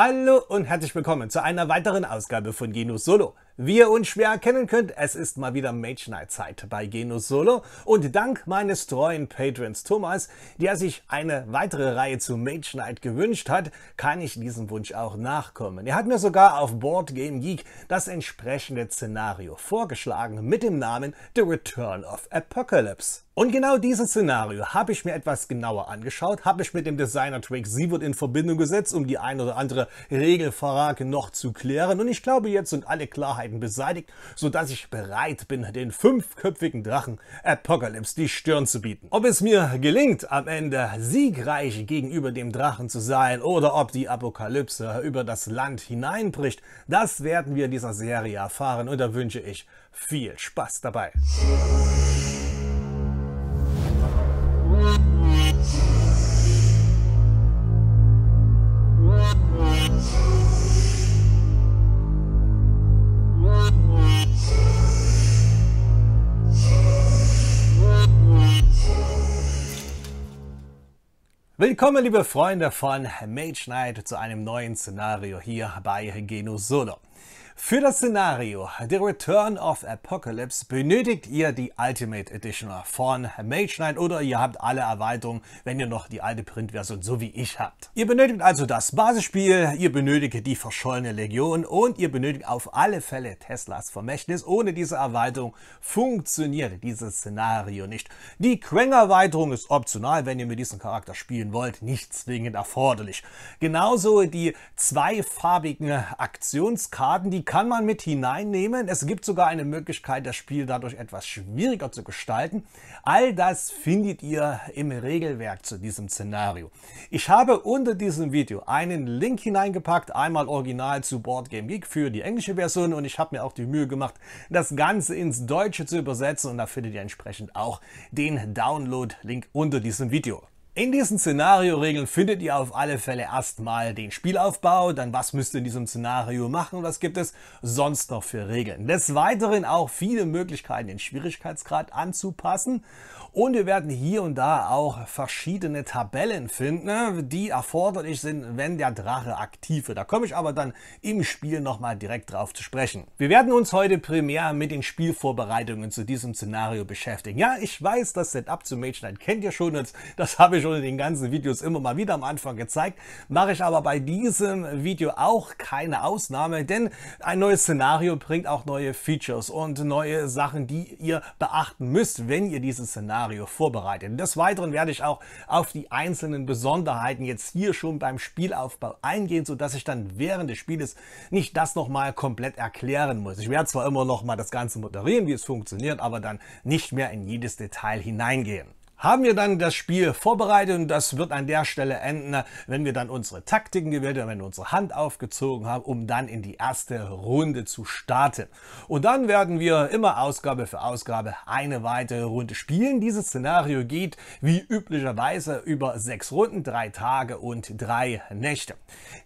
Hallo und herzlich willkommen zu einer weiteren Ausgabe von Genus Solo. Wie ihr unschwer erkennen könnt, es ist mal wieder Mage Knight Zeit bei Genus Solo und dank meines treuen Patrons Thomas, der sich eine weitere Reihe zu Mage Knight gewünscht hat, kann ich diesem Wunsch auch nachkommen. Er hat mir sogar auf Board Game Geek das entsprechende Szenario vorgeschlagen mit dem Namen The Return of Apocalypse. Und genau dieses Szenario habe ich mir etwas genauer angeschaut, habe ich mit dem Designer Drake Sievert in Verbindung gesetzt, um die ein oder andere Regelfrage noch zu klären. Und ich glaube, jetzt sind alle Klarheiten beseitigt, sodass ich bereit bin, den fünfköpfigen Drachen Apocalypse die Stirn zu bieten. Ob es mir gelingt, am Ende siegreich gegenüber dem Drachen zu sein oder ob die Apokalypse über das Land hineinbricht, das werden wir in dieser Serie erfahren und da wünsche ich viel Spaß dabei. Willkommen, liebe Freunde von Mage Knight, zu einem neuen Szenario hier bei Genus Solo. Für das Szenario The Return of Apocalypse benötigt ihr die Ultimate Edition von Mage Knight oder ihr habt alle Erweiterungen, wenn ihr noch die alte Printversion so wie ich habt. Ihr benötigt also das Basisspiel, ihr benötigt die verschollene Legion und ihr benötigt auf alle Fälle Teslas Vermächtnis. Ohne diese Erweiterung funktioniert dieses Szenario nicht. Die Quang-Erweiterung ist optional, wenn ihr mit diesem Charakter spielen wollt, nicht zwingend erforderlich. Genauso die zweifarbigen Aktionskarten, die kann man mit hineinnehmen. Es gibt sogar eine Möglichkeit, das Spiel dadurch etwas schwieriger zu gestalten. All das findet ihr im Regelwerk zu diesem Szenario. Ich habe unter diesem Video einen Link hineingepackt, einmal original zu Board Game Geek für die englische Version und ich habe mir auch die Mühe gemacht, das Ganze ins Deutsche zu übersetzen und da findet ihr entsprechend auch den Download-Link unter diesem Video. In diesen Szenario-Regeln findet ihr auf alle Fälle erstmal den Spielaufbau, dann was müsst ihr in diesem Szenario machen was gibt es sonst noch für Regeln. Des Weiteren auch viele Möglichkeiten, den Schwierigkeitsgrad anzupassen und wir werden hier und da auch verschiedene Tabellen finden, die erforderlich sind, wenn der Drache aktiv wird. Da komme ich aber dann im Spiel nochmal direkt drauf zu sprechen. Wir werden uns heute primär mit den Spielvorbereitungen zu diesem Szenario beschäftigen. Ja, ich weiß, das Setup zu Mage kennt ihr schon, das habe ich schon in den ganzen Videos immer mal wieder am Anfang gezeigt. Mache ich aber bei diesem Video auch keine Ausnahme, denn ein neues Szenario bringt auch neue Features und neue Sachen, die ihr beachten müsst, wenn ihr dieses Szenario vorbereitet. Des Weiteren werde ich auch auf die einzelnen Besonderheiten jetzt hier schon beim Spielaufbau eingehen, sodass ich dann während des Spieles nicht das nochmal komplett erklären muss. Ich werde zwar immer noch mal das Ganze moderieren, wie es funktioniert, aber dann nicht mehr in jedes Detail hineingehen haben wir dann das Spiel vorbereitet und das wird an der Stelle enden, wenn wir dann unsere Taktiken gewählt haben, wenn wir unsere Hand aufgezogen haben, um dann in die erste Runde zu starten. Und dann werden wir immer Ausgabe für Ausgabe eine weitere Runde spielen. Dieses Szenario geht wie üblicherweise über sechs Runden, drei Tage und drei Nächte.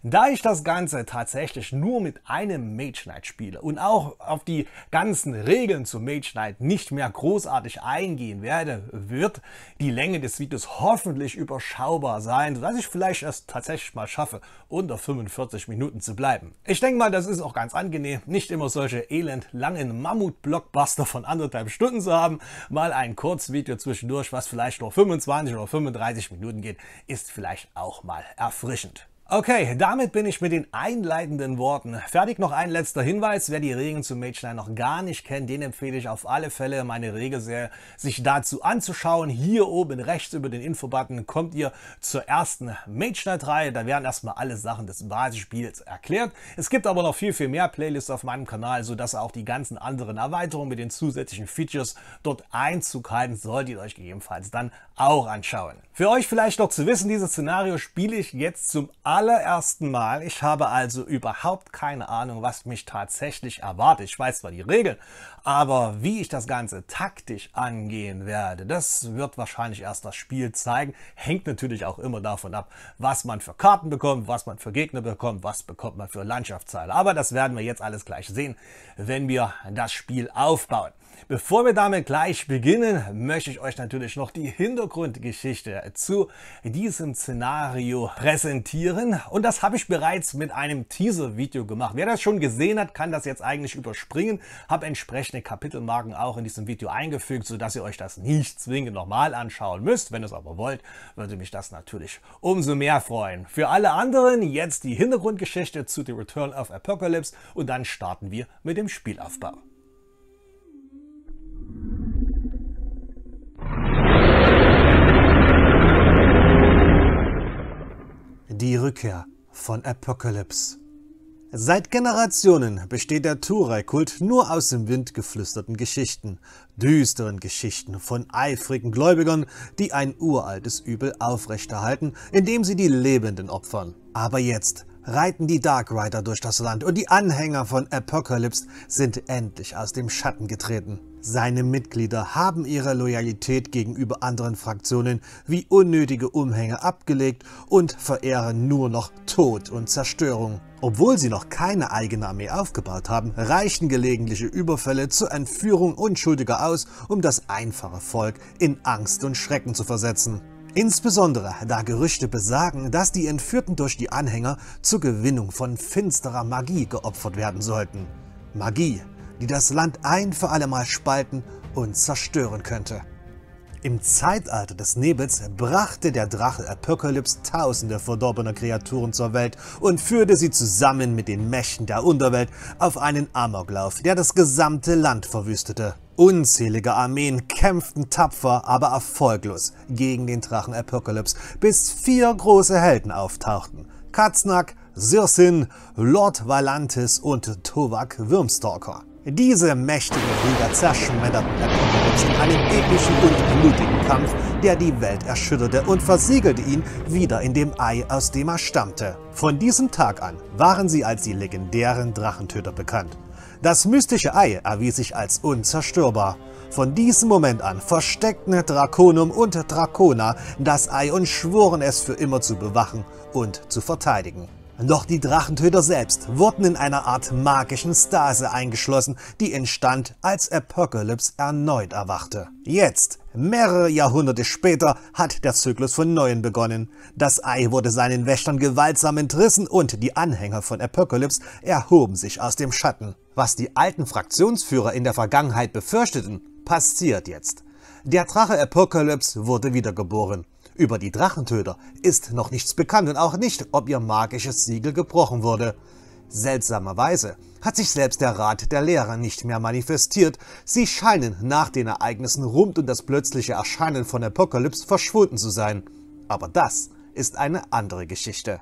Da ich das Ganze tatsächlich nur mit einem Mage Knight spiele und auch auf die ganzen Regeln zu Mage Knight nicht mehr großartig eingehen werde, wird die Länge des Videos hoffentlich überschaubar sein, sodass ich vielleicht es tatsächlich mal schaffe, unter 45 Minuten zu bleiben. Ich denke mal, das ist auch ganz angenehm, nicht immer solche elend langen Mammut-Blockbuster von anderthalb Stunden zu haben. Mal ein Kurzvideo zwischendurch, was vielleicht nur 25 oder 35 Minuten geht, ist vielleicht auch mal erfrischend. Okay, damit bin ich mit den einleitenden Worten fertig. Noch ein letzter Hinweis. Wer die Regeln zu Mage Knight noch gar nicht kennt, den empfehle ich auf alle Fälle, meine Regelserie sich dazu anzuschauen. Hier oben rechts über den Infobutton kommt ihr zur ersten Mage Knight Reihe. Da werden erstmal alle Sachen des Basisspiels erklärt. Es gibt aber noch viel, viel mehr Playlists auf meinem Kanal, sodass auch die ganzen anderen Erweiterungen mit den zusätzlichen Features dort Einzug halten, solltet ihr euch gegebenenfalls dann auch anschauen. Für euch vielleicht noch zu wissen, dieses Szenario spiele ich jetzt zum allerersten Mal. Ich habe also überhaupt keine Ahnung, was mich tatsächlich erwartet. Ich weiß zwar die Regeln, aber wie ich das Ganze taktisch angehen werde, das wird wahrscheinlich erst das Spiel zeigen. Hängt natürlich auch immer davon ab, was man für Karten bekommt, was man für Gegner bekommt, was bekommt man für Landschaftsteile. Aber das werden wir jetzt alles gleich sehen, wenn wir das Spiel aufbauen. Bevor wir damit gleich beginnen, möchte ich euch natürlich noch die Hintergrundgeschichte zu diesem Szenario präsentieren. Und das habe ich bereits mit einem Teaser-Video gemacht. Wer das schon gesehen hat, kann das jetzt eigentlich überspringen. Habe entsprechende Kapitelmarken auch in diesem Video eingefügt, sodass ihr euch das nicht zwingend nochmal anschauen müsst. Wenn ihr es aber wollt, würde mich das natürlich umso mehr freuen. Für alle anderen jetzt die Hintergrundgeschichte zu The Return of Apocalypse und dann starten wir mit dem Spielaufbau. Die Rückkehr von Apocalypse. Seit Generationen besteht der Turai-Kult nur aus im Wind geflüsterten Geschichten, düsteren Geschichten von eifrigen Gläubigern, die ein uraltes Übel aufrechterhalten, indem sie die Lebenden opfern. Aber jetzt reiten die Dark Rider durch das Land und die Anhänger von Apocalypse sind endlich aus dem Schatten getreten. Seine Mitglieder haben ihre Loyalität gegenüber anderen Fraktionen wie unnötige Umhänge abgelegt und verehren nur noch Tod und Zerstörung. Obwohl sie noch keine eigene Armee aufgebaut haben, reichen gelegentliche Überfälle zur Entführung Unschuldiger aus, um das einfache Volk in Angst und Schrecken zu versetzen. Insbesondere da Gerüchte besagen, dass die Entführten durch die Anhänger zur Gewinnung von finsterer Magie geopfert werden sollten. Magie, die das Land ein für allemal spalten und zerstören könnte. Im Zeitalter des Nebels brachte der Drache Apocalypse tausende verdorbener Kreaturen zur Welt und führte sie zusammen mit den Mächten der Unterwelt auf einen Amoklauf, der das gesamte Land verwüstete. Unzählige Armeen kämpften tapfer, aber erfolglos gegen den Drachen Apocalypse, bis vier große Helden auftauchten. Katznak, Sirsin, Lord Valantis und Tovak Würmstalker. Diese mächtigen Krieger zerschmetterten Apocalypse in einem epischen und blutigen Kampf, der die Welt erschütterte und versiegelte ihn wieder in dem Ei, aus dem er stammte. Von diesem Tag an waren sie als die legendären Drachentöter bekannt. Das mystische Ei erwies sich als unzerstörbar. Von diesem Moment an versteckten Draconum und Dracona das Ei und schworen es für immer zu bewachen und zu verteidigen. Doch die Drachentöter selbst wurden in einer Art magischen Stase eingeschlossen, die entstand, als Apocalypse erneut erwachte. Jetzt, mehrere Jahrhunderte später, hat der Zyklus von Neuem begonnen. Das Ei wurde seinen Wächtern gewaltsam entrissen und die Anhänger von Apocalypse erhoben sich aus dem Schatten. Was die alten Fraktionsführer in der Vergangenheit befürchteten, passiert jetzt. Der Drache Apocalypse wurde wiedergeboren. Über die Drachentöter ist noch nichts bekannt und auch nicht, ob ihr magisches Siegel gebrochen wurde. Seltsamerweise hat sich selbst der Rat der Lehrer nicht mehr manifestiert. Sie scheinen nach den Ereignissen rund um das plötzliche Erscheinen von Apokalypse verschwunden zu sein. Aber das ist eine andere Geschichte.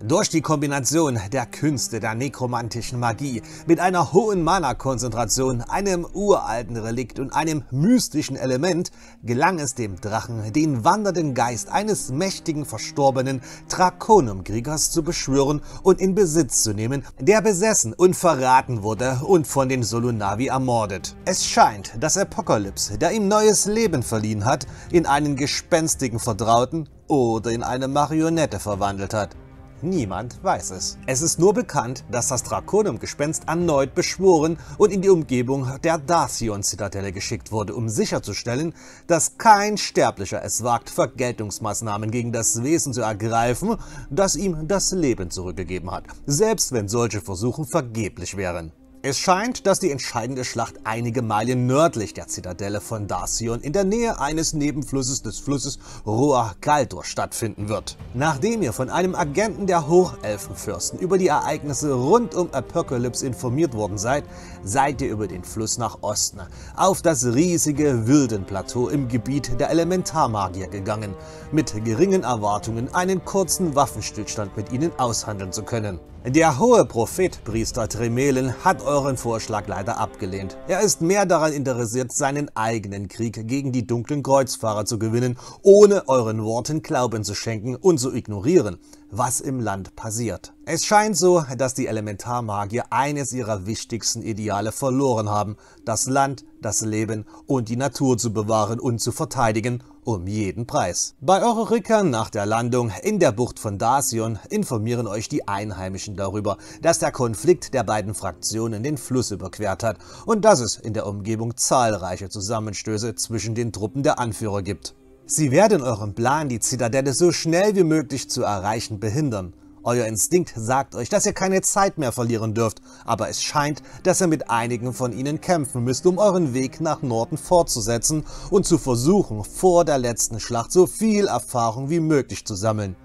Durch die Kombination der Künste der nekromantischen Magie mit einer hohen Mana-Konzentration, einem uralten Relikt und einem mystischen Element gelang es dem Drachen, den wandernden Geist eines mächtigen verstorbenen Drakonum-Kriegers zu beschwören und in Besitz zu nehmen, der besessen und verraten wurde und von den Solunavi ermordet. Es scheint, dass Apocalypse, der ihm neues Leben verliehen hat, in einen gespenstigen Vertrauten oder in eine Marionette verwandelt hat. Niemand weiß es. Es ist nur bekannt, dass das Drakonum-Gespenst erneut beschworen und in die Umgebung der Darthion-Zitadelle geschickt wurde, um sicherzustellen, dass kein Sterblicher es wagt, Vergeltungsmaßnahmen gegen das Wesen zu ergreifen, das ihm das Leben zurückgegeben hat, selbst wenn solche Versuche vergeblich wären. Es scheint, dass die entscheidende Schlacht einige Meilen nördlich der Zitadelle von Darsion in der Nähe eines Nebenflusses des Flusses Roa Galdor stattfinden wird. Nachdem ihr von einem Agenten der Hochelfenfürsten über die Ereignisse rund um Apocalypse informiert worden seid, seid ihr über den Fluss nach Osten auf das riesige Wildenplateau im Gebiet der Elementarmagier gegangen, mit geringen Erwartungen einen kurzen Waffenstillstand mit ihnen aushandeln zu können. Der hohe Prophet Priester Tremelen hat euren Vorschlag leider abgelehnt. Er ist mehr daran interessiert, seinen eigenen Krieg gegen die dunklen Kreuzfahrer zu gewinnen, ohne euren Worten Glauben zu schenken und zu ignorieren, was im Land passiert. Es scheint so, dass die Elementarmagier eines ihrer wichtigsten Ideale verloren haben, das Land, das Leben und die Natur zu bewahren und zu verteidigen um jeden Preis. Bei eurer Rückkehr nach der Landung in der Bucht von Dacion informieren euch die Einheimischen darüber, dass der Konflikt der beiden Fraktionen den Fluss überquert hat und dass es in der Umgebung zahlreiche Zusammenstöße zwischen den Truppen der Anführer gibt. Sie werden euren Plan, die Zitadelle so schnell wie möglich zu erreichen, behindern. Euer Instinkt sagt euch, dass ihr keine Zeit mehr verlieren dürft, aber es scheint, dass ihr mit einigen von ihnen kämpfen müsst, um euren Weg nach Norden fortzusetzen und zu versuchen, vor der letzten Schlacht so viel Erfahrung wie möglich zu sammeln.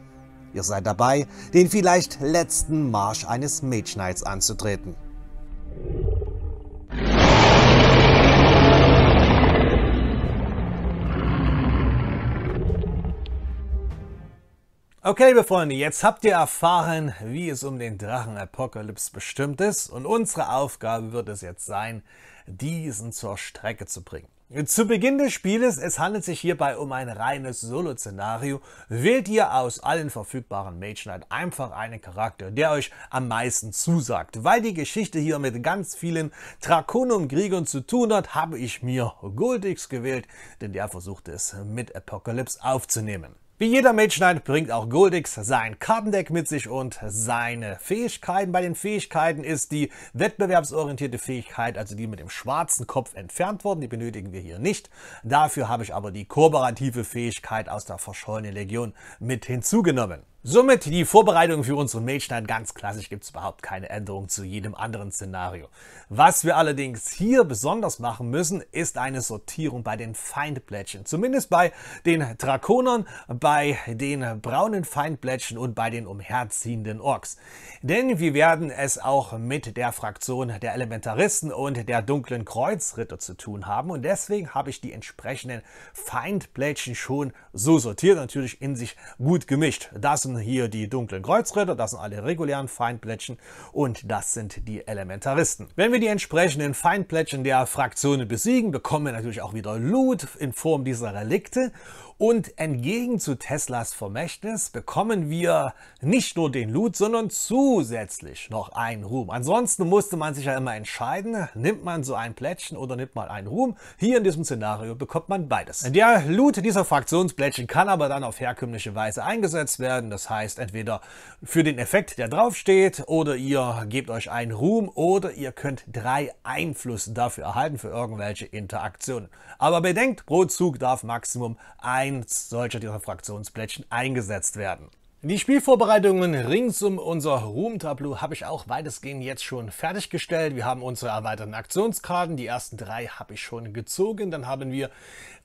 Ihr seid dabei, den vielleicht letzten Marsch eines Mage Knights anzutreten. Okay, liebe Freunde, jetzt habt ihr erfahren, wie es um den Drachen Apocalypse bestimmt ist und unsere Aufgabe wird es jetzt sein, diesen zur Strecke zu bringen. Zu Beginn des Spieles, es handelt sich hierbei um ein reines Solo-Szenario, wählt ihr aus allen verfügbaren Mage Knight einfach einen Charakter, der euch am meisten zusagt. Weil die Geschichte hier mit ganz vielen Draconum-Kriegern zu tun hat, habe ich mir Goldix gewählt, denn der versucht es mit Apocalypse aufzunehmen. Wie jeder Mage Knight bringt auch Goldix sein Kartendeck mit sich und seine Fähigkeiten. Bei den Fähigkeiten ist die wettbewerbsorientierte Fähigkeit, also die mit dem schwarzen Kopf, entfernt worden. Die benötigen wir hier nicht. Dafür habe ich aber die kooperative Fähigkeit aus der verschollenen Legion mit hinzugenommen. Somit die Vorbereitung für unseren Mage ganz klassisch, gibt es überhaupt keine Änderung zu jedem anderen Szenario. Was wir allerdings hier besonders machen müssen, ist eine Sortierung bei den Feindblättchen. Zumindest bei den Drakonern, bei den braunen Feindblättchen und bei den umherziehenden Orks. Denn wir werden es auch mit der Fraktion der Elementaristen und der dunklen Kreuzritter zu tun haben und deswegen habe ich die entsprechenden Feindblättchen schon so sortiert, natürlich in sich gut gemischt. Das sind hier die dunklen Kreuzritter, das sind alle regulären Feindplättchen und das sind die Elementaristen. Wenn wir die entsprechenden Feindplättchen der Fraktionen besiegen, bekommen wir natürlich auch wieder Loot in Form dieser Relikte und entgegen zu Teslas Vermächtnis bekommen wir nicht nur den Loot, sondern zusätzlich noch einen Ruhm. Ansonsten musste man sich ja immer entscheiden, nimmt man so ein Plättchen oder nimmt man einen Ruhm. Hier in diesem Szenario bekommt man beides. Der Loot dieser Fraktionsplättchen kann aber dann auf herkömmliche Weise eingesetzt werden. Das heißt entweder für den Effekt, der draufsteht, oder ihr gebt euch einen Ruhm oder ihr könnt drei Einflüsse dafür erhalten für irgendwelche Interaktionen. Aber bedenkt, pro Zug darf Maximum ein eins solcher dieser Fraktionsplättchen eingesetzt werden. Die Spielvorbereitungen rings um unser Room-Tableau habe ich auch weitestgehend jetzt schon fertiggestellt. Wir haben unsere erweiterten Aktionskarten. Die ersten drei habe ich schon gezogen. Dann haben wir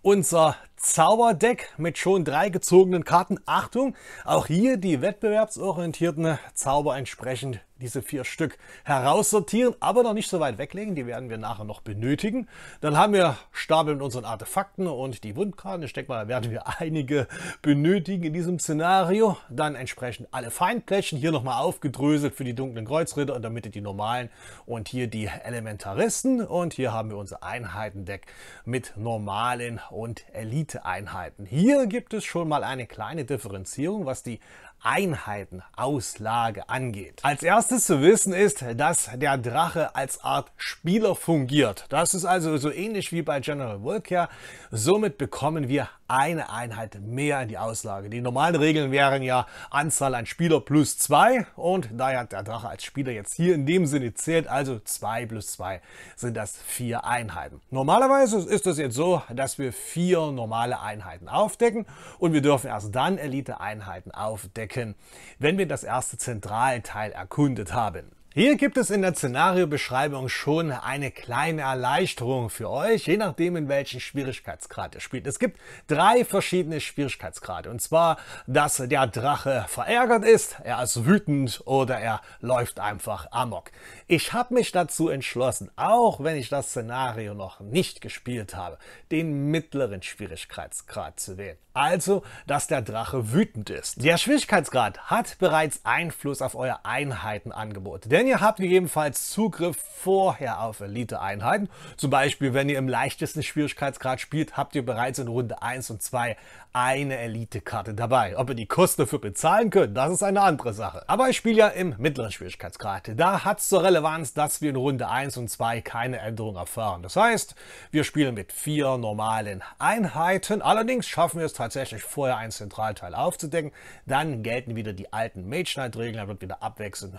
unser Zauberdeck mit schon drei gezogenen Karten. Achtung, auch hier die wettbewerbsorientierten Zauber entsprechend diese vier Stück heraussortieren, aber noch nicht so weit weglegen. Die werden wir nachher noch benötigen. Dann haben wir Stapel mit unseren Artefakten und die Wundkarten. Ich denke mal, da werden wir einige benötigen in diesem Szenario. Dann entsprechend alle Feindplättchen hier nochmal aufgedröselt für die dunklen Kreuzritter und damit die normalen und hier die Elementaristen. Und hier haben wir unser Einheitendeck mit normalen und Elite-Einheiten. Hier gibt es schon mal eine kleine Differenzierung, was die Einheitenauslage angeht. Als erstes zu wissen ist, dass der Drache als Art Spieler fungiert. Das ist also so ähnlich wie bei General Vulcan. Somit bekommen wir eine Einheit mehr in die Auslage. Die normalen Regeln wären ja Anzahl an Spieler plus zwei und da ja der Drache als Spieler jetzt hier in dem Sinne zählt, also zwei plus zwei sind das vier Einheiten. Normalerweise ist es jetzt so, dass wir vier normale Einheiten aufdecken und wir dürfen erst dann Elite-Einheiten aufdecken entdecken, wenn wir das erste Zentralteil erkundet haben. Hier gibt es in der Szenariobeschreibung schon eine kleine Erleichterung für euch, je nachdem in welchen Schwierigkeitsgrad ihr spielt. Es gibt drei verschiedene Schwierigkeitsgrade und zwar, dass der Drache verärgert ist, er ist wütend oder er läuft einfach amok. Ich habe mich dazu entschlossen, auch wenn ich das Szenario noch nicht gespielt habe, den mittleren Schwierigkeitsgrad zu wählen. Also, dass der Drache wütend ist. Der Schwierigkeitsgrad hat bereits Einfluss auf euer Einheitenangebot, denn ihr habt gegebenenfalls Zugriff vorher auf Elite-Einheiten. Zum Beispiel, wenn ihr im leichtesten Schwierigkeitsgrad spielt, habt ihr bereits in Runde 1 und 2 eine Elite-Karte dabei. Ob ihr die Kosten dafür bezahlen könnt, das ist eine andere Sache. Aber ich spiele ja im mittleren Schwierigkeitsgrad. Da hat es zur Relevanz, dass wir in Runde 1 und 2 keine Änderung erfahren. Das heißt, wir spielen mit vier normalen Einheiten. Allerdings schaffen wir es tatsächlich vorher einen Zentralteil aufzudecken. Dann gelten wieder die alten Mage Knight-Regeln. Da wird wieder abwechselnd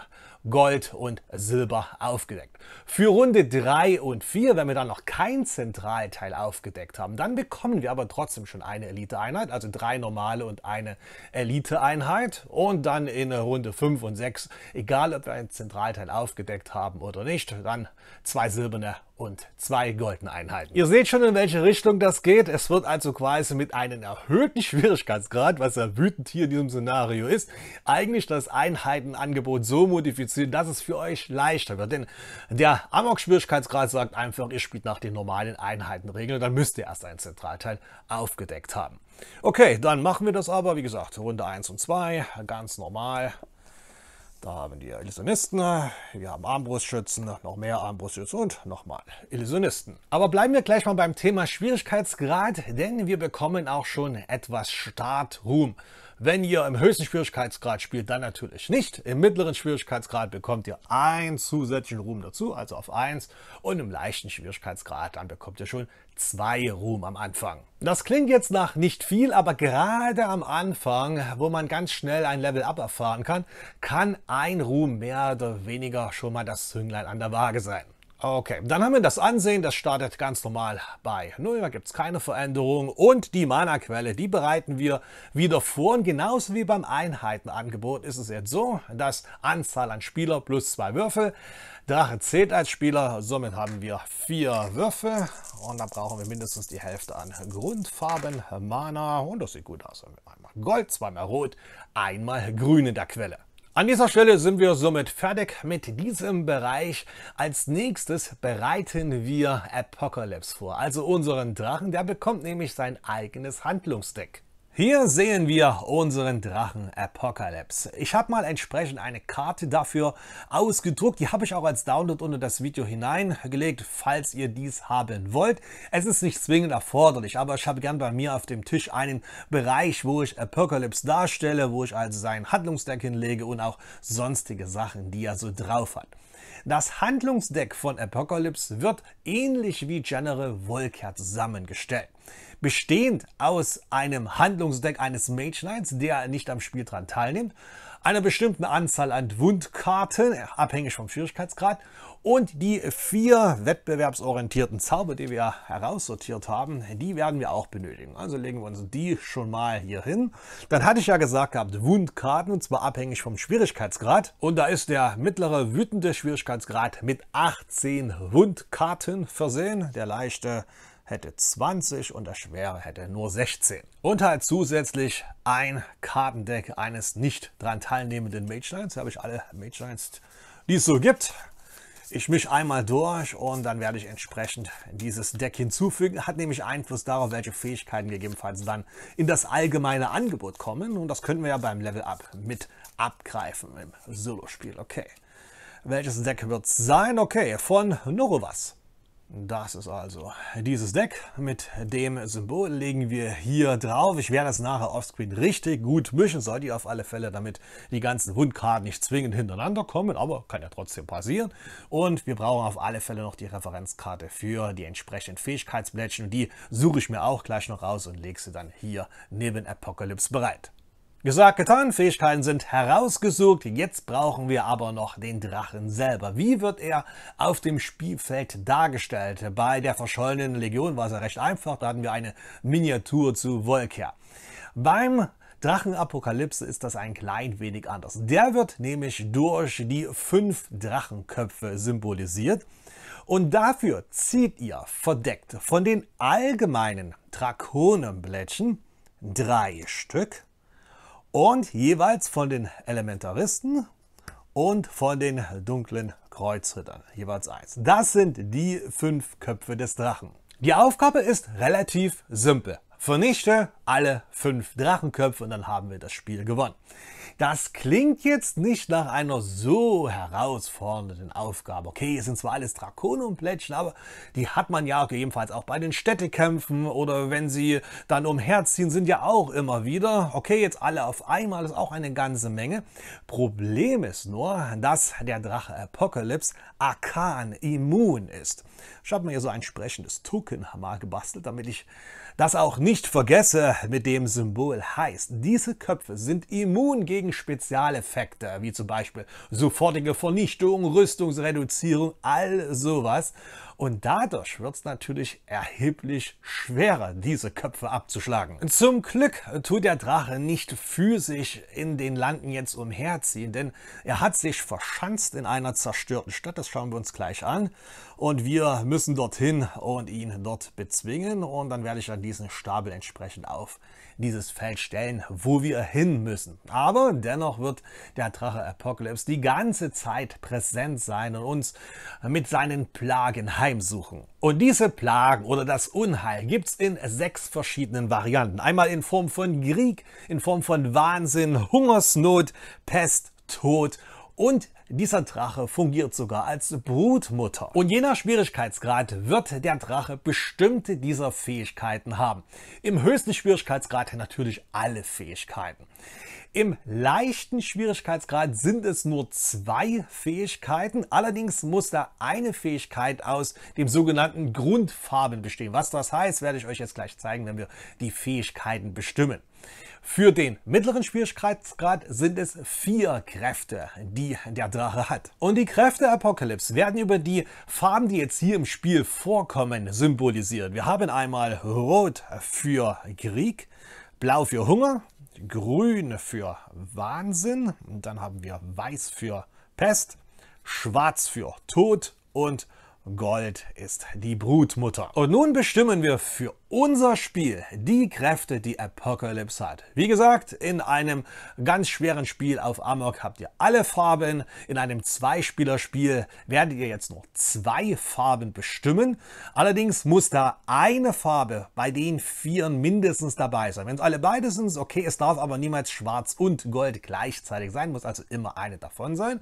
Gold und Silber aufgedeckt. Für Runde 3 und 4, wenn wir dann noch kein Zentralteil aufgedeckt haben, dann bekommen wir aber trotzdem schon eine Elite-Einheit, also drei normale und eine Elite-Einheit. Und dann in Runde 5 und 6, egal ob wir ein Zentralteil aufgedeckt haben oder nicht, dann zwei silberne und zwei goldene Einheiten. Ihr seht schon, in welche Richtung das geht. Es wird also quasi mit einem erhöhten Schwierigkeitsgrad, was ja wütend hier in diesem Szenario ist, eigentlich das Einheitenangebot so modifizieren, dass es für euch leichter wird. Denn der Amok-Schwierigkeitsgrad sagt einfach, ihr spielt nach den normalen Einheitenregeln, dann müsst ihr erst ein Zentralteil aufgedeckt haben. Okay, dann machen wir das aber, wie gesagt, Runde 1 und 2, ganz normal. Da haben die Illusionisten, wir haben Armbrustschützen, noch mehr Armbrustschützen und nochmal Illusionisten. Aber bleiben wir gleich mal beim Thema Schwierigkeitsgrad, denn wir bekommen auch schon etwas Startruhm. Wenn ihr im höchsten Schwierigkeitsgrad spielt, dann natürlich nicht. Im mittleren Schwierigkeitsgrad bekommt ihr einen zusätzlichen Ruhm dazu, also auf 1. Und im leichten Schwierigkeitsgrad, dann bekommt ihr schon zwei Ruhm am Anfang. Das klingt jetzt nach nicht viel, aber gerade am Anfang, wo man ganz schnell ein Level Up erfahren kann, kann ein Ruhm mehr oder weniger schon mal das Zünglein an der Waage sein. Okay, dann haben wir das Ansehen, das startet ganz normal bei 0, da gibt es keine Veränderung. Und die Mana-Quelle, die bereiten wir wieder vor. Und genauso wie beim Einheitenangebot ist es jetzt so, dass Anzahl an Spieler plus zwei Würfel. Drache zählt als Spieler, somit haben wir vier Würfel und da brauchen wir mindestens die Hälfte an Grundfarben, Mana und das sieht gut aus. Einmal Gold, zweimal Rot, einmal Grün in der Quelle. An dieser Stelle sind wir somit fertig mit diesem Bereich. Als nächstes bereiten wir Apocalypse vor, also unseren Drachen. Der bekommt nämlich sein eigenes Handlungsdeck. Hier sehen wir unseren Drachen Apocalypse. Ich habe mal entsprechend eine Karte dafür ausgedruckt. Die habe ich auch als Download unter das Video hineingelegt, falls ihr dies haben wollt. Es ist nicht zwingend erforderlich, aber ich habe gern bei mir auf dem Tisch einen Bereich, wo ich Apocalypse darstelle, wo ich also sein Handlungsdeck hinlege und auch sonstige Sachen, die er so drauf hat. Das Handlungsdeck von Apocalypse wird ähnlich wie General Volker zusammengestellt bestehend aus einem Handlungsdeck eines Mage Knights, der nicht am Spiel dran teilnimmt, einer bestimmten Anzahl an Wundkarten, abhängig vom Schwierigkeitsgrad, und die vier wettbewerbsorientierten Zauber, die wir heraussortiert haben, die werden wir auch benötigen. Also legen wir uns die schon mal hier hin. Dann hatte ich ja gesagt gehabt, Wundkarten, und zwar abhängig vom Schwierigkeitsgrad. Und da ist der mittlere wütende Schwierigkeitsgrad mit 18 Wundkarten versehen. Der leichte hätte 20 und der schwere hätte nur 16. Und halt zusätzlich ein Kartendeck eines nicht dran teilnehmenden Mage Knights. Hier habe ich alle Mage Knights, die es so gibt. Ich mische einmal durch und dann werde ich entsprechend dieses Deck hinzufügen. Hat nämlich Einfluss darauf, welche Fähigkeiten gegebenenfalls dann in das allgemeine Angebot kommen. Und das könnten wir ja beim Level Up mit abgreifen im Solo-Spiel. Okay. Welches Deck wird es sein? Okay, von Norovas. Das ist also dieses Deck. Mit dem Symbol legen wir hier drauf. Ich werde das nachher offscreen richtig gut mischen. Sollte ihr auf alle Fälle, damit die ganzen Wundkarten nicht zwingend hintereinander kommen. Aber kann ja trotzdem passieren. Und wir brauchen auf alle Fälle noch die Referenzkarte für die entsprechenden Fähigkeitsblättchen. Die suche ich mir auch gleich noch raus und lege sie dann hier neben Apocalypse bereit. Gesagt, getan, Fähigkeiten sind herausgesucht, jetzt brauchen wir aber noch den Drachen selber. Wie wird er auf dem Spielfeld dargestellt? Bei der verschollenen Legion war es ja recht einfach, da hatten wir eine Miniatur zu Volker. Beim Drachenapokalypse ist das ein klein wenig anders. Der wird nämlich durch die fünf Drachenköpfe symbolisiert. Und dafür zieht ihr verdeckt von den allgemeinen Drakonenblättchen drei Stück und jeweils von den Elementaristen und von den dunklen Kreuzrittern, jeweils eins. Das sind die fünf Köpfe des Drachen. Die Aufgabe ist relativ simpel. Vernichte alle fünf Drachenköpfe und dann haben wir das Spiel gewonnen. Das klingt jetzt nicht nach einer so herausfordernden Aufgabe. Okay, es sind zwar alles Drakonenplättchen, aber die hat man ja gegebenenfalls auch bei den Städtekämpfen oder wenn sie dann umherziehen, sind ja auch immer wieder. Okay, jetzt alle auf einmal ist auch eine ganze Menge. Problem ist nur, dass der Drache Apocalypse Arkan immun ist. Ich habe mir hier so ein entsprechendes Token mal gebastelt, damit ich das auch nicht vergesse, mit dem Symbol heißt. Diese Köpfe sind immun gegen Spezialeffekte, wie zum Beispiel sofortige Vernichtung, Rüstungsreduzierung, all sowas. Und dadurch wird es natürlich erheblich schwerer, diese Köpfe abzuschlagen. Zum Glück tut der Drache nicht physisch in den Landen jetzt umherziehen, denn er hat sich verschanzt in einer zerstörten Stadt. Das schauen wir uns gleich an. Und wir müssen dorthin und ihn dort bezwingen. Und dann werde ich dann diesen Stapel entsprechend auf dieses Feld stellen, wo wir hin müssen. Aber dennoch wird der Drache Apocalypse die ganze Zeit präsent sein und uns mit seinen Plagen heimsuchen. Und diese Plagen oder das Unheil gibt es in sechs verschiedenen Varianten. Einmal in Form von Krieg, in Form von Wahnsinn, Hungersnot, Pest, Tod und dieser Drache fungiert sogar als Brutmutter. Und je nach Schwierigkeitsgrad wird der Drache bestimmte dieser Fähigkeiten haben. Im höchsten Schwierigkeitsgrad natürlich alle Fähigkeiten. Im leichten Schwierigkeitsgrad sind es nur zwei Fähigkeiten. Allerdings muss da eine Fähigkeit aus dem sogenannten Grundfarben bestehen. Was das heißt, werde ich euch jetzt gleich zeigen, wenn wir die Fähigkeiten bestimmen. Für den mittleren Schwierigkeitsgrad sind es vier Kräfte, die der Drache hat. Und die Kräfte Apocalypse werden über die Farben, die jetzt hier im Spiel vorkommen, symbolisiert. Wir haben einmal Rot für Krieg, Blau für Hunger, Grün für Wahnsinn, und dann haben wir Weiß für Pest, Schwarz für Tod und Gold ist die Brutmutter. Und nun bestimmen wir für unser Spiel die Kräfte, die Apocalypse hat. Wie gesagt, in einem ganz schweren Spiel auf Amok habt ihr alle Farben. In einem Zweispielerspiel werdet ihr jetzt noch zwei Farben bestimmen. Allerdings muss da eine Farbe bei den Vieren mindestens dabei sein. Wenn es alle beide sind, okay. Es darf aber niemals schwarz und gold gleichzeitig sein, muss also immer eine davon sein.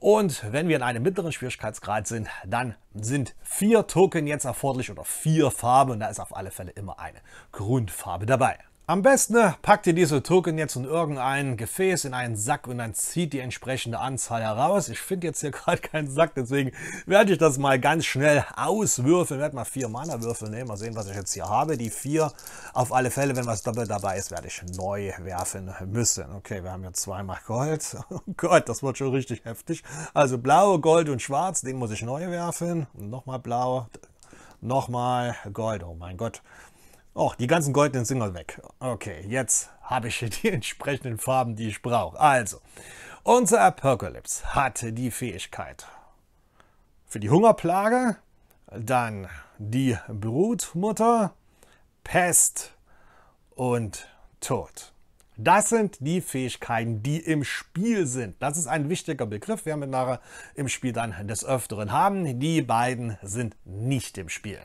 Und wenn wir in einem mittleren Schwierigkeitsgrad sind, dann sind vier Token jetzt erforderlich oder vier Farben und da ist auf alle Fälle immer eine Grundfarbe dabei. Am besten ne, packt ihr diese Token jetzt in irgendein Gefäß, in einen Sack und dann zieht die entsprechende Anzahl heraus. Ich finde jetzt hier gerade keinen Sack, deswegen werde ich das mal ganz schnell auswürfeln. Ich werde mal vier Mana-Würfel nehmen. Mal sehen, was ich jetzt hier habe. Die vier auf alle Fälle, wenn was doppelt dabei ist, werde ich neu werfen müssen. Okay, wir haben hier zweimal Gold. Oh Gott, das wird schon richtig heftig. Also blau, Gold und schwarz, den muss ich neu werfen. Nochmal blau, nochmal Gold. Oh mein Gott. Oh, die ganzen goldenen Singer weg. Okay, jetzt habe ich die entsprechenden Farben, die ich brauche. Also, unser Apocalypse hat die Fähigkeit für die Hungerplage, dann die Brutmutter, Pest und Tod. Das sind die Fähigkeiten, die im Spiel sind. Das ist ein wichtiger Begriff, werden wir nachher im Spiel dann des Öfteren haben. Die beiden sind nicht im Spiel.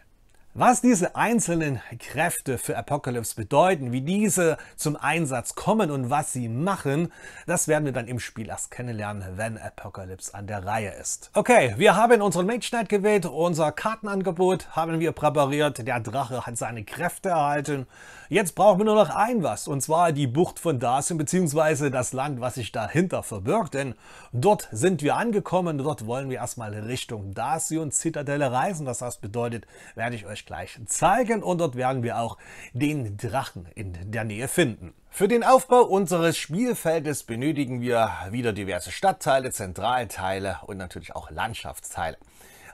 Was diese einzelnen Kräfte für Apocalypse bedeuten, wie diese zum Einsatz kommen und was sie machen, das werden wir dann im Spiel erst kennenlernen, wenn Apocalypse an der Reihe ist. Okay, wir haben unseren Mage Knight gewählt, unser Kartenangebot haben wir präpariert, der Drache hat seine Kräfte erhalten. Jetzt brauchen wir nur noch ein was, und zwar die Bucht von Dacian bzw. das Land, was sich dahinter verbirgt, denn dort sind wir angekommen, dort wollen wir erstmal Richtung Dacian Zitadelle reisen, das heißt bedeutet, werde ich euch gleich zeigen und dort werden wir auch den Drachen in der Nähe finden. Für den Aufbau unseres Spielfeldes benötigen wir wieder diverse Stadtteile, Zentralteile und natürlich auch Landschaftsteile.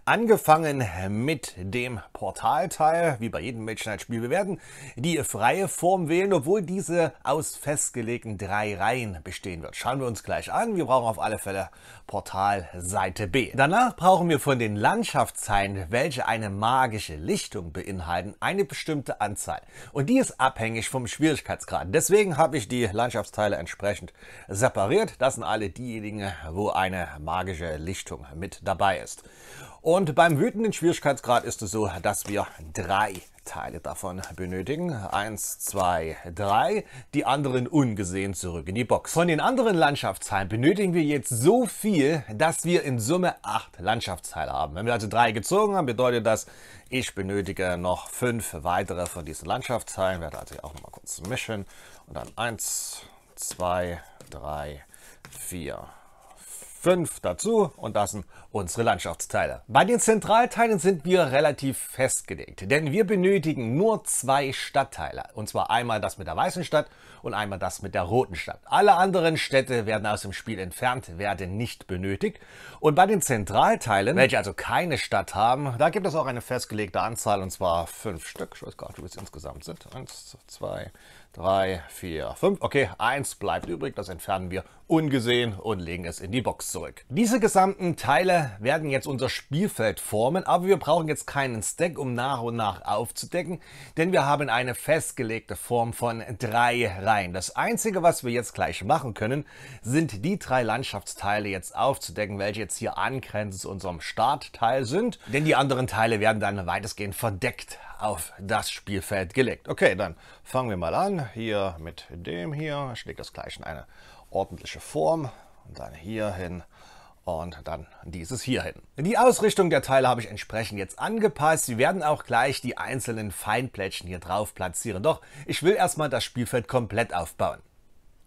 Angefangen mit dem Portalteil, wie bei jedem Mage Knight Spiel. Wir werden die freie Form wählen, obwohl diese aus festgelegten drei Reihen bestehen wird. Schauen wir uns gleich an. Wir brauchen auf alle Fälle Portal Seite B. Danach brauchen wir von den Landschaftsteilen, welche eine magische Lichtung beinhalten, eine bestimmte Anzahl. Und die ist abhängig vom Schwierigkeitsgrad. Deswegen habe ich die Landschaftsteile entsprechend separiert. Das sind alle diejenigen, wo eine magische Lichtung mit dabei ist. Und beim wütenden Schwierigkeitsgrad ist es so, dass wir drei Teile davon benötigen. Eins, zwei, drei. Die anderen ungesehen zurück in die Box. Von den anderen Landschaftsteilen benötigen wir jetzt so viel, dass wir in Summe acht Landschaftsteile haben. Wenn wir also drei gezogen haben, bedeutet das, ich benötige noch fünf weitere von diesen Landschaftsteilen. Ich werde also auch noch mal kurz mischen. Und dann eins, zwei, drei, vier, 5 dazu und das sind unsere Landschaftsteile. Bei den Zentralteilen sind wir relativ festgelegt, denn wir benötigen nur zwei Stadtteile. Und zwar einmal das mit der weißen Stadt und einmal das mit der roten Stadt. Alle anderen Städte werden aus dem Spiel entfernt, werden nicht benötigt. Und bei den Zentralteilen, welche also keine Stadt haben, da gibt es auch eine festgelegte Anzahl und zwar fünf Stück. Ich weiß gar nicht, wie es insgesamt sind. Eins, zwei, drei, vier, fünf. Okay, eins bleibt übrig, das entfernen wir ungesehen und legen es in die Box zurück. Diese gesamten Teile werden jetzt unser Spielfeld formen, aber wir brauchen jetzt keinen Stack, um nach und nach aufzudecken, denn wir haben eine festgelegte Form von drei Reihen. Das Einzige, was wir jetzt gleich machen können, sind die drei Landschaftsteile jetzt aufzudecken, welche jetzt hier angrenzend zu unserem Startteil sind, denn die anderen Teile werden dann weitestgehend verdeckt auf das Spielfeld gelegt. Okay, dann fangen wir mal an. Hier mit dem hier. Ich lege das gleich in eine ordentliche Form. Und dann hier hin und dann dieses hier hin. Die Ausrichtung der Teile habe ich entsprechend jetzt angepasst. Wir werden auch gleich die einzelnen Feinplättchen hier drauf platzieren. Doch ich will erstmal das Spielfeld komplett aufbauen.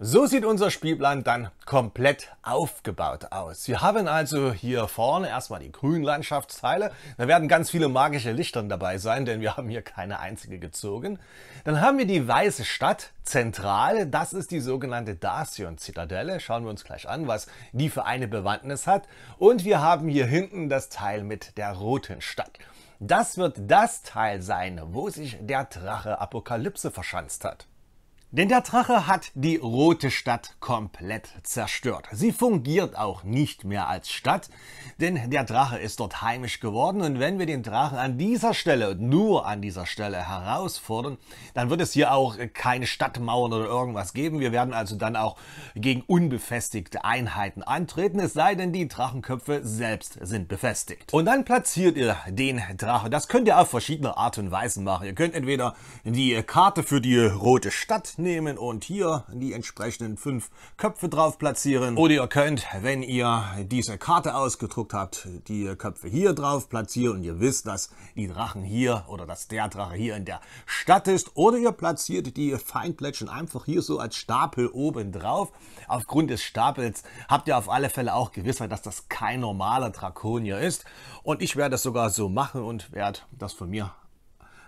So sieht unser Spielplan dann komplett aufgebaut aus. Wir haben also hier vorne erstmal die grünen Landschaftsteile. Da werden ganz viele magische Lichter dabei sein, denn wir haben hier keine einzige gezogen. Dann haben wir die weiße Stadt zentral. Das ist die sogenannte Dacian-Zitadelle. Schauen wir uns gleich an, was die für eine Bewandtnis hat. Und wir haben hier hinten das Teil mit der roten Stadt. Das wird das Teil sein, wo sich der Drache Apokalypse verschanzt hat. Denn der Drache hat die rote Stadt komplett zerstört. Sie fungiert auch nicht mehr als Stadt, denn der Drache ist dort heimisch geworden und wenn wir den Drachen an dieser Stelle, nur an dieser Stelle herausfordern, dann wird es hier auch keine Stadtmauern oder irgendwas geben. Wir werden also dann auch gegen unbefestigte Einheiten antreten, es sei denn, die Drachenköpfe selbst sind befestigt. Und dann platziert ihr den Drache. Das könnt ihr auf verschiedene Art und Weisen machen. Ihr könnt entweder die Karte für die rote Stadt nehmen und hier die entsprechenden fünf Köpfe drauf platzieren. Oder ihr könnt, wenn ihr diese Karte ausgedruckt habt, die Köpfe hier drauf platzieren und ihr wisst, dass die Drachen hier oder dass der Drache hier in der Stadt ist. Oder ihr platziert die Feindplättchen einfach hier so als Stapel oben drauf. Aufgrund des Stapels habt ihr auf alle Fälle auch Gewissheit, dass das kein normaler Drakonier ist. Und ich werde das sogar so machen und werde das von mir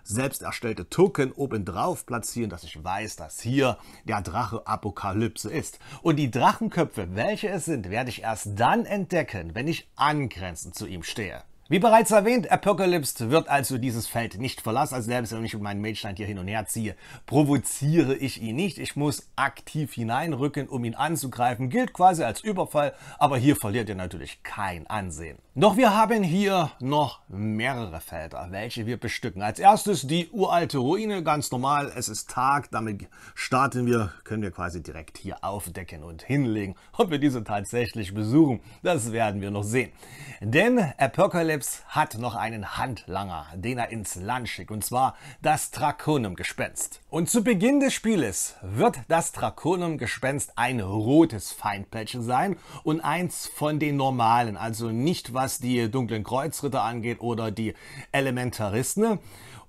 selbst erstellte Token obendrauf platzieren, dass ich weiß, dass hier der Drache Apokalypse ist. Und die Drachenköpfe, welche es sind, werde ich erst dann entdecken, wenn ich angrenzend zu ihm stehe. Wie bereits erwähnt, Apocalypse wird also dieses Feld nicht verlassen. Also selbst wenn ich meinem Magestand hier hin und her ziehe, provoziere ich ihn nicht. Ich muss aktiv hineinrücken, um ihn anzugreifen. Gilt quasi als Überfall, aber hier verliert er natürlich kein Ansehen. Doch wir haben hier noch mehrere Felder, welche wir bestücken. Als erstes die uralte Ruine, ganz normal. Es ist Tag, damit starten wir, können wir quasi direkt hier aufdecken und hinlegen. Ob wir diese tatsächlich besuchen, das werden wir noch sehen. Denn Apocalypse hat noch einen Handlanger, den er ins Land schickt, und zwar das Draconum-Gespenst. Und zu Beginn des Spieles wird das Draconum-Gespenst ein rotes Feindplättchen sein und eins von den normalen, also nicht was die dunklen Kreuzritter angeht oder die Elementaristen.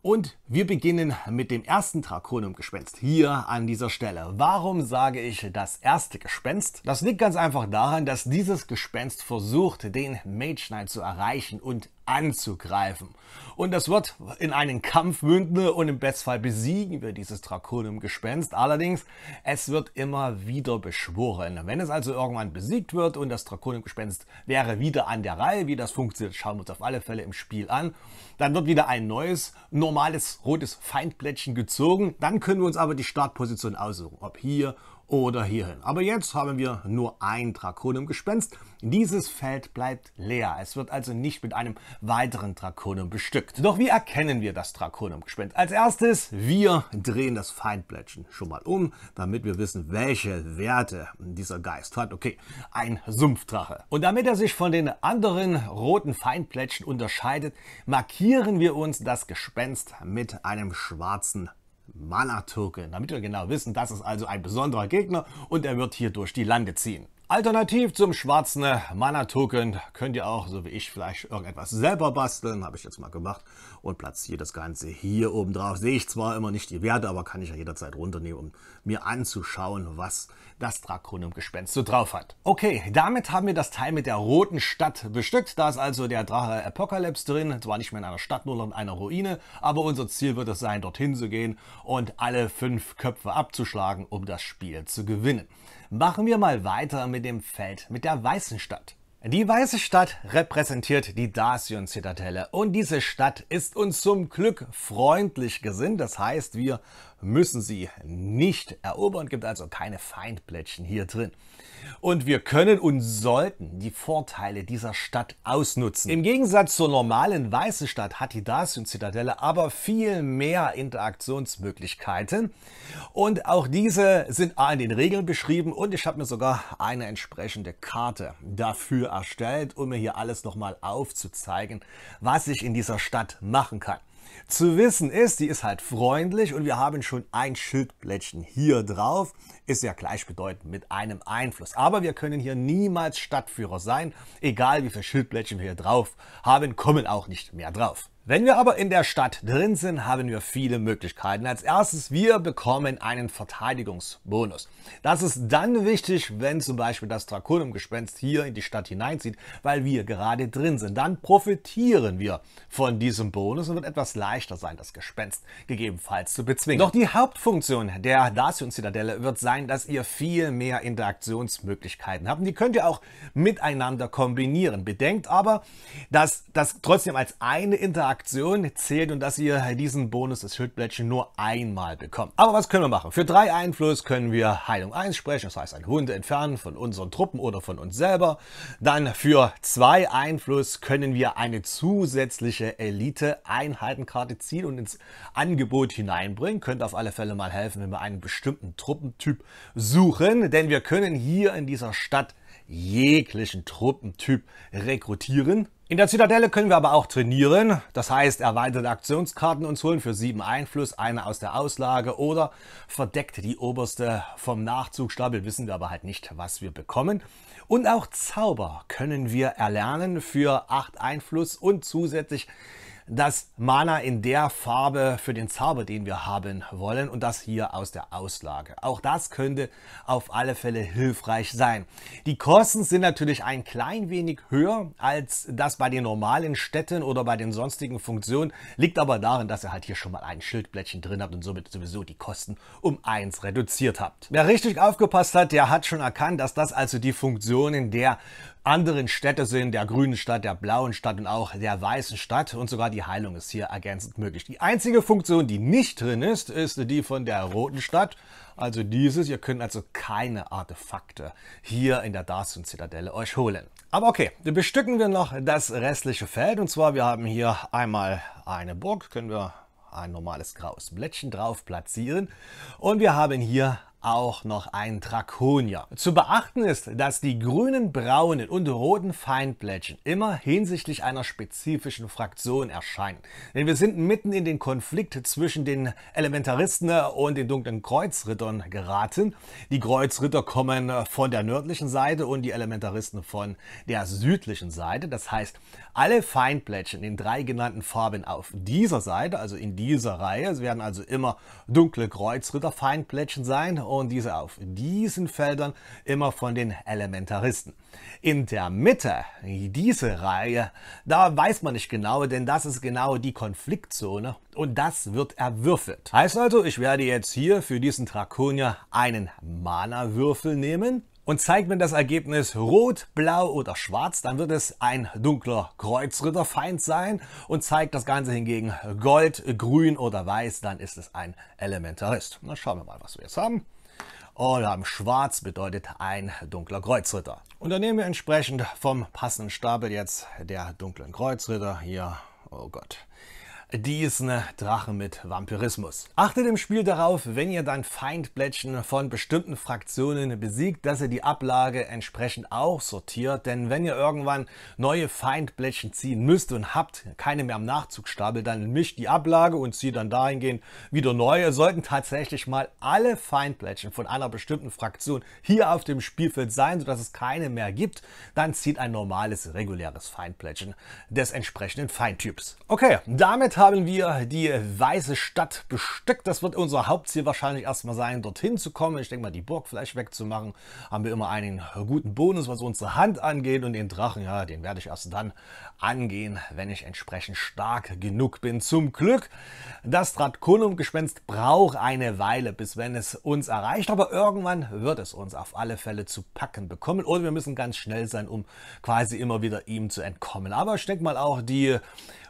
Und wir beginnen mit dem ersten Draconum-Gespenst hier an dieser Stelle. Warum sage ich das erste Gespenst? Das liegt ganz einfach daran, dass dieses Gespenst versucht, den Mage Knight zu erreichen und anzugreifen. Und das wird in einen Kampf münden und im Bestfall besiegen wir dieses Draconum-Gespenst. Allerdings, es wird immer wieder beschworen. Wenn es also irgendwann besiegt wird und das Draconum-Gespenst wäre wieder an der Reihe, wie das funktioniert, schauen wir uns auf alle Fälle im Spiel an, dann wird wieder ein neues, normales rotes Feindplättchen gezogen. Dann können wir uns aber die Startposition aussuchen, ob hier oder hierhin. Aber jetzt haben wir nur ein Drakonum-Gespenst. Dieses Feld bleibt leer. Es wird also nicht mit einem weiteren Drakonum bestückt. Doch wie erkennen wir das Drakonum-Gespenst? Als erstes, wir drehen das Feindblättchen schon mal um, damit wir wissen, welche Werte dieser Geist hat. Okay, ein Sumpfdrache. Und damit er sich von den anderen roten Feindblättchen unterscheidet, markieren wir uns das Gespenst mit einem schwarzen Mana-Token, damit wir genau wissen, das ist also ein besonderer Gegner und er wird hier durch die Lande ziehen. Alternativ zum schwarzen Mana-Token könnt ihr auch, so wie ich, vielleicht irgendetwas selber basteln. Habe ich jetzt mal gemacht und platziere das Ganze hier oben drauf. Sehe ich zwar immer nicht die Werte, aber kann ich ja jederzeit runternehmen, um mir anzuschauen, was das Drakonum-Gespenst so drauf hat. Okay, damit haben wir das Teil mit der roten Stadt bestückt. Da ist also der Drache Apocalypse drin. Zwar nicht mehr in einer Stadt, nur in einer Ruine, aber unser Ziel wird es sein, dorthin zu gehen und alle fünf Köpfe abzuschlagen, um das Spiel zu gewinnen. Machen wir mal weiter mit dem Feld mit der Weißen Stadt. Die Weiße Stadt repräsentiert die Dacian-Zitadelle und diese Stadt ist uns zum Glück freundlich gesinnt. Das heißt, wir müssen sie nicht erobern, gibt also keine Feindplättchen hier drin. Und wir können und sollten die Vorteile dieser Stadt ausnutzen. Im Gegensatz zur normalen Weißen Stadt hat die Dacian-Zitadelle aber viel mehr Interaktionsmöglichkeiten. Und auch diese sind in den Regeln beschrieben und ich habe mir sogar eine entsprechende Karte dafür erstellt, um mir hier alles nochmal aufzuzeigen, was ich in dieser Stadt machen kann. Zu wissen ist, die ist halt freundlich und wir haben schon ein Schildblättchen hier drauf. Ist ja gleichbedeutend mit einem Einfluss. Aber wir können hier niemals Stadtführer sein. Egal wie viele Schildblättchen wir hier drauf haben, kommen auch nicht mehr drauf. Wenn wir aber in der Stadt drin sind, haben wir viele Möglichkeiten. Als erstes, wir bekommen einen Verteidigungsbonus. Das ist dann wichtig, wenn zum Beispiel das Drakonum-Gespenst hier in die Stadt hineinzieht, weil wir gerade drin sind. Dann profitieren wir von diesem Bonus und wird etwas leichter sein, das Gespenst gegebenenfalls zu bezwingen. Doch die Hauptfunktion der Dacian-Zitadelle wird sein, dass ihr viel mehr Interaktionsmöglichkeiten habt. Und die könnt ihr auch miteinander kombinieren. Bedenkt aber, dass das trotzdem als eine Interaktion Aktion zählt und dass ihr diesen Bonus des Schildblättchen nur einmal bekommt. Aber was können wir machen? Für drei Einfluss können wir Heilung 1 sprechen, das heißt ein Hund entfernen von unseren Truppen oder von uns selber. Dann für zwei Einfluss können wir eine zusätzliche Elite-Einheitenkarte ziehen und ins Angebot hineinbringen. Könnte auf alle Fälle mal helfen, wenn wir einen bestimmten Truppentyp suchen, denn wir können hier in dieser Stadt jeglichen Truppentyp rekrutieren. In der Zitadelle können wir aber auch trainieren, das heißt erweiterte Aktionskarten uns holen für sieben Einfluss, eine aus der Auslage oder verdeckt die oberste vom Nachzugstapel, wissen wir aber halt nicht, was wir bekommen. Und auch Zauber können wir erlernen für acht Einfluss und zusätzlich das Mana in der Farbe für den Zauber, den wir haben wollen und das hier aus der Auslage. Auch das könnte auf alle Fälle hilfreich sein. Die Kosten sind natürlich ein klein wenig höher als das bei den normalen Städten oder bei den sonstigen Funktionen, liegt aber darin, dass ihr halt hier schon mal ein Schildblättchen drin habt und somit sowieso die Kosten um eins reduziert habt. Wer richtig aufgepasst hat, der hat schon erkannt, dass das also die Funktionen der anderen Städte sind, der grünen Stadt, der blauen Stadt und auch der weißen Stadt und sogar die Heilung ist hier ergänzend möglich. Die einzige Funktion, die nicht drin ist, ist die von der roten Stadt, also dieses. Ihr könnt also keine Artefakte hier in der Darsun-Zitadelle euch holen. Aber okay, bestücken wir noch das restliche Feld und zwar wir haben hier einmal eine Burg, können wir ein normales graues Blättchen drauf platzieren und wir haben hier auch noch ein Drakonier. Zu beachten ist, dass die grünen, braunen und roten Feindblättchen immer hinsichtlich einer spezifischen Fraktion erscheinen. Denn wir sind mitten in den Konflikt zwischen den Elementaristen und den dunklen Kreuzrittern geraten. Die Kreuzritter kommen von der nördlichen Seite und die Elementaristen von der südlichen Seite. Das heißt, alle Feindblättchen in drei genannten Farben auf dieser Seite, also in dieser Reihe, werden also immer dunkle Kreuzritter-Feindblättchen sein und diese auf diesen Feldern immer von den Elementaristen. In der Mitte, diese Reihe, da weiß man nicht genau, denn das ist genau die Konfliktzone und das wird erwürfelt. Heißt also, ich werde jetzt hier für diesen Drakonier einen Mana-Würfel nehmen und zeigt mir das Ergebnis rot, blau oder schwarz, dann wird es ein dunkler Kreuzritterfeind sein und zeigt das Ganze hingegen gold, grün oder weiß, dann ist es ein Elementarist. Na schauen wir mal, was wir jetzt haben. Wir haben schwarz bedeutet ein dunkler Kreuzritter. Und dann nehmen wir entsprechend vom passenden Stapel jetzt der dunklen Kreuzritter hier. Oh Gott diesen Drachen mit Vampirismus. Achtet im Spiel darauf, wenn ihr dann Feindblättchen von bestimmten Fraktionen besiegt, dass ihr die Ablage entsprechend auch sortiert, denn wenn ihr irgendwann neue Feindblättchen ziehen müsst und habt keine mehr am Nachzugstapel, dann mischt die Ablage und zieht dann dahingehend wieder neue. Sollten tatsächlich mal alle Feindblättchen von einer bestimmten Fraktion hier auf dem Spielfeld sein, sodass es keine mehr gibt, dann zieht ein normales, reguläres Feindblättchen des entsprechenden Feindtyps. Okay, damit haben haben wir die Weiße Stadt bestückt. Das wird unser Hauptziel wahrscheinlich erstmal sein, dorthin zu kommen. Ich denke mal, die Burg vielleicht wegzumachen. Haben wir immer einen guten Bonus, was unsere Hand angeht. Und den Drachen, ja, den werde ich erst dann angehen, wenn ich entsprechend stark genug bin. Zum Glück, das Draconum-Gespenst braucht eine Weile, bis wenn es uns erreicht. Aber irgendwann wird es uns auf alle Fälle zu packen bekommen. Oder wir müssen ganz schnell sein, um quasi immer wieder ihm zu entkommen. Aber ich denke mal auch die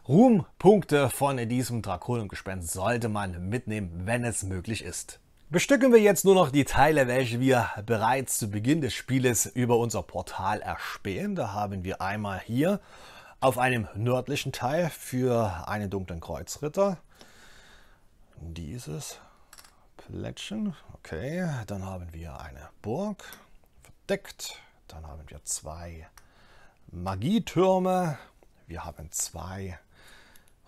Ruhmpunkte von diesem Drakonengespenst sollte man mitnehmen, wenn es möglich ist. Bestücken wir jetzt nur noch die Teile, welche wir bereits zu Beginn des Spieles über unser Portal erspähen. Da haben wir einmal hier auf einem nördlichen Teil für einen dunklen Kreuzritter dieses Plättchen. Okay, dann haben wir eine Burg verdeckt. Dann haben wir zwei Magietürme. Wir haben zwei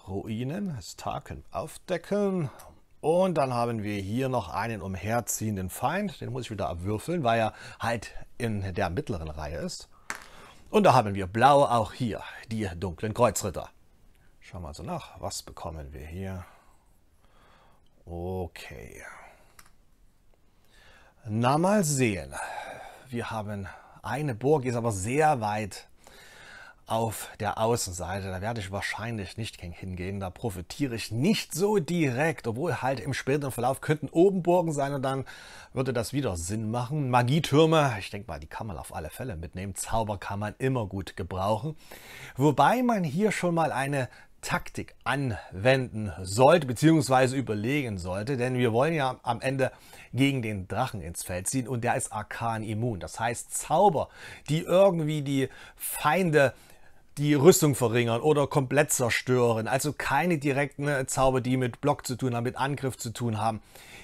Ruinen, Staken aufdecken. Und dann haben wir hier noch einen umherziehenden Feind. Den muss ich wieder abwürfeln, weil er halt in der mittleren Reihe ist. Und da haben wir blau auch hier, die dunklen Kreuzritter. Schauen wir also nach, was bekommen wir hier. Okay. Na mal sehen. Wir haben eine Burg, die ist aber sehr weit auf der Außenseite. Da werde ich wahrscheinlich nicht hingehen. Da profitiere ich nicht so direkt, obwohl halt im späteren Verlauf könnten oben Burgen sein und dann würde das wieder Sinn machen. Magietürme, ich denke mal, die kann man auf alle Fälle mitnehmen. Zauber kann man immer gut gebrauchen. Wobei man hier schon mal eine Taktik anwenden sollte, beziehungsweise überlegen sollte, denn wir wollen ja am Ende gegen den Drachen ins Feld ziehen und der ist arkan immun. Das heißt Zauber, die irgendwie die Feinde die Rüstung verringern oder komplett zerstören. Also keine direkten Zauber, die mit Block zu tun haben, mit Angriff zu tun haben.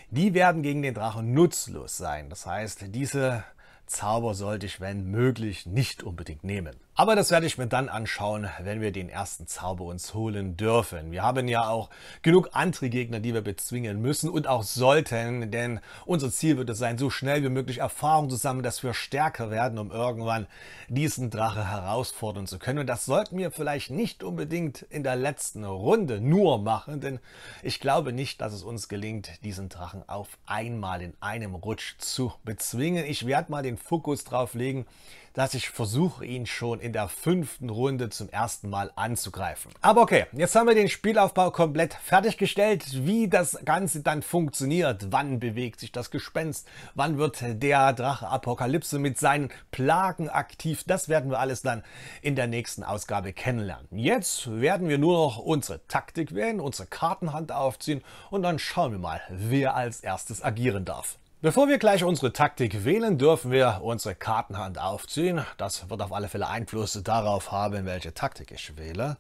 Die werden gegen den Drachen nutzlos sein. Das heißt, diese Zauber sollte ich, wenn möglich, nicht unbedingt nehmen. Aber das werde ich mir dann anschauen, wenn wir den ersten Zauber uns holen dürfen. Wir haben ja auch genug andere Gegner, die wir bezwingen müssen und auch sollten, denn unser Ziel wird es sein, so schnell wie möglich Erfahrung zu sammeln, dass wir stärker werden, um irgendwann diesen Drache herausfordern zu können. Und das sollten wir vielleicht nicht unbedingt in der letzten Runde nur machen, denn ich glaube nicht, dass es uns gelingt, diesen Drachen auf einmal in einem Rutsch zu bezwingen. Ich werde mal den Fokus drauf legen, dass ich versuche, ihn schon in der fünften Runde zum ersten Mal anzugreifen. Aber okay, jetzt haben wir den Spielaufbau komplett fertiggestellt. Wie das Ganze dann funktioniert, wann bewegt sich das Gespenst, wann wird der Drache Apokalypse mit seinen Plagen aktiv, das werden wir alles dann in der nächsten Ausgabe kennenlernen. Jetzt werden wir nur noch unsere Taktik wählen, unsere Kartenhand aufziehen und dann schauen wir mal, wer als erstes agieren darf. Bevor wir gleich unsere Taktik wählen, dürfen wir unsere Kartenhand aufziehen. Das wird auf alle Fälle Einfluss darauf haben, welche Taktik ich wähle.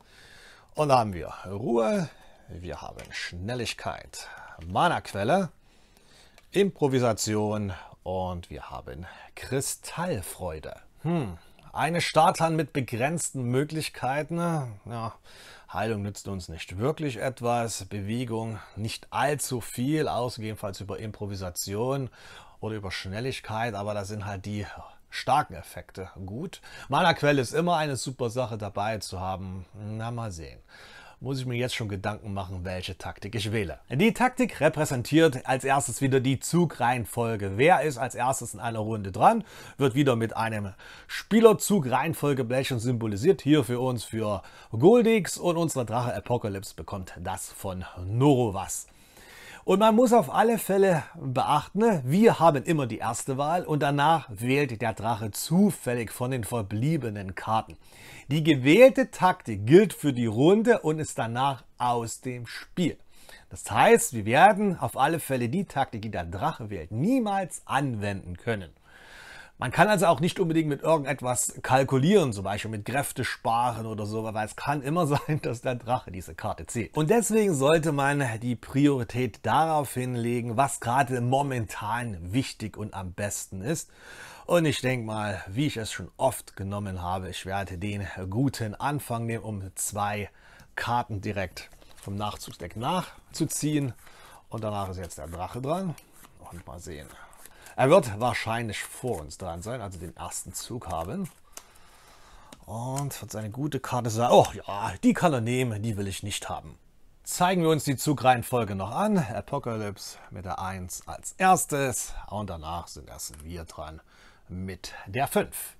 Und da haben wir Ruhe, wir haben Schnelligkeit, Mana-Quelle, Improvisation und wir haben Kristallfreude. Hm, eine Starthand mit begrenzten Möglichkeiten. Ja, Heilung nützt uns nicht wirklich etwas, Bewegung nicht allzu viel, ausgegebenenfalls über Improvisation oder über Schnelligkeit, aber da sind halt die starken Effekte gut. Mana-Quelle ist immer eine super Sache dabei zu haben. Na, mal sehen muss ich mir jetzt schon Gedanken machen, welche Taktik ich wähle. Die Taktik repräsentiert als erstes wieder die Zugreihenfolge. Wer ist als erstes in einer Runde dran, wird wieder mit einem Spielerzug Reihenfolgeblechen symbolisiert. Hier für uns für Goldix und unsere Drache Apocalypse bekommt das von Norovas. Und man muss auf alle Fälle beachten, ne, wir haben immer die erste Wahl und danach wählt der Drache zufällig von den verbliebenen Karten. Die gewählte Taktik gilt für die Runde und ist danach aus dem Spiel. Das heißt, wir werden auf alle Fälle die Taktik, die der Drache wählt, niemals anwenden können. Man kann also auch nicht unbedingt mit irgendetwas kalkulieren, zum Beispiel mit Kräfte sparen oder so, weil es kann immer sein, dass der Drache diese Karte zieht. Und deswegen sollte man die Priorität darauf hinlegen, was gerade momentan wichtig und am besten ist. Und ich denke mal, wie ich es schon oft genommen habe, ich werde den guten Anfang nehmen, um zwei Karten direkt vom Nachzugsdeck nachzuziehen. Und danach ist jetzt der Drache dran. Und mal sehen. Er wird wahrscheinlich vor uns dran sein, also den ersten Zug haben. Und wird seine gute Karte sagen, oh ja, die kann er nehmen, die will ich nicht haben. Zeigen wir uns die Zugreihenfolge noch an. Apocalypse mit der 1 als erstes und danach sind erst wir dran mit der 5.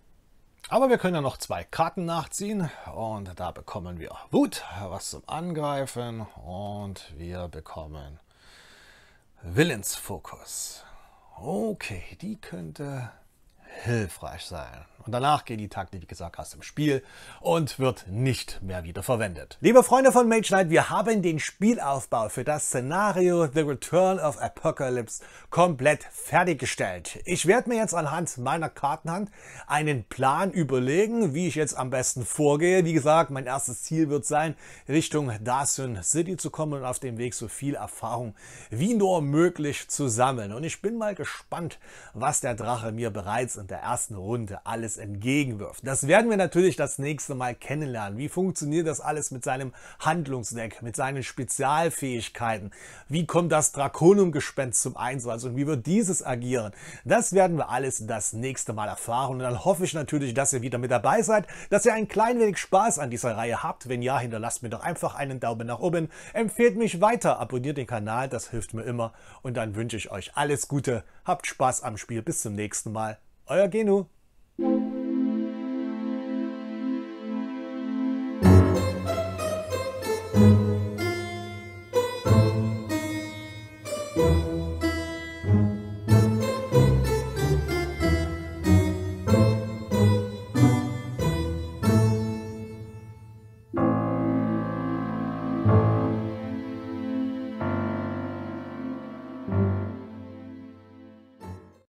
Aber wir können ja noch zwei Karten nachziehen und da bekommen wir Wut, was zum Angreifen und wir bekommen Willensfokus. Okay, die könnte hilfreich sein. Und danach geht die Taktik, wie gesagt, aus dem Spiel und wird nicht mehr wieder verwendet. Liebe Freunde von Mage Knight, wir haben den Spielaufbau für das Szenario The Return of Apocalypse komplett fertiggestellt. Ich werde mir jetzt anhand meiner Kartenhand einen Plan überlegen, wie ich jetzt am besten vorgehe. Wie gesagt, mein erstes Ziel wird sein, Richtung Dawson City zu kommen und auf dem Weg so viel Erfahrung wie nur möglich zu sammeln. Und ich bin mal gespannt, was der Drache mir bereits in der ersten Runde alles entgegenwirft. Das werden wir natürlich das nächste Mal kennenlernen. Wie funktioniert das alles mit seinem Handlungsdeck, mit seinen Spezialfähigkeiten? Wie kommt das Drakonum-Gespenst zum Einsatz und wie wird dieses agieren? Das werden wir alles das nächste Mal erfahren und dann hoffe ich natürlich, dass ihr wieder mit dabei seid, dass ihr ein klein wenig Spaß an dieser Reihe habt. Wenn ja, hinterlasst mir doch einfach einen Daumen nach oben, empfehlt mich weiter, abonniert den Kanal, das hilft mir immer und dann wünsche ich euch alles Gute, habt Spaß am Spiel, bis zum nächsten Mal. Euer Genu. Thank you.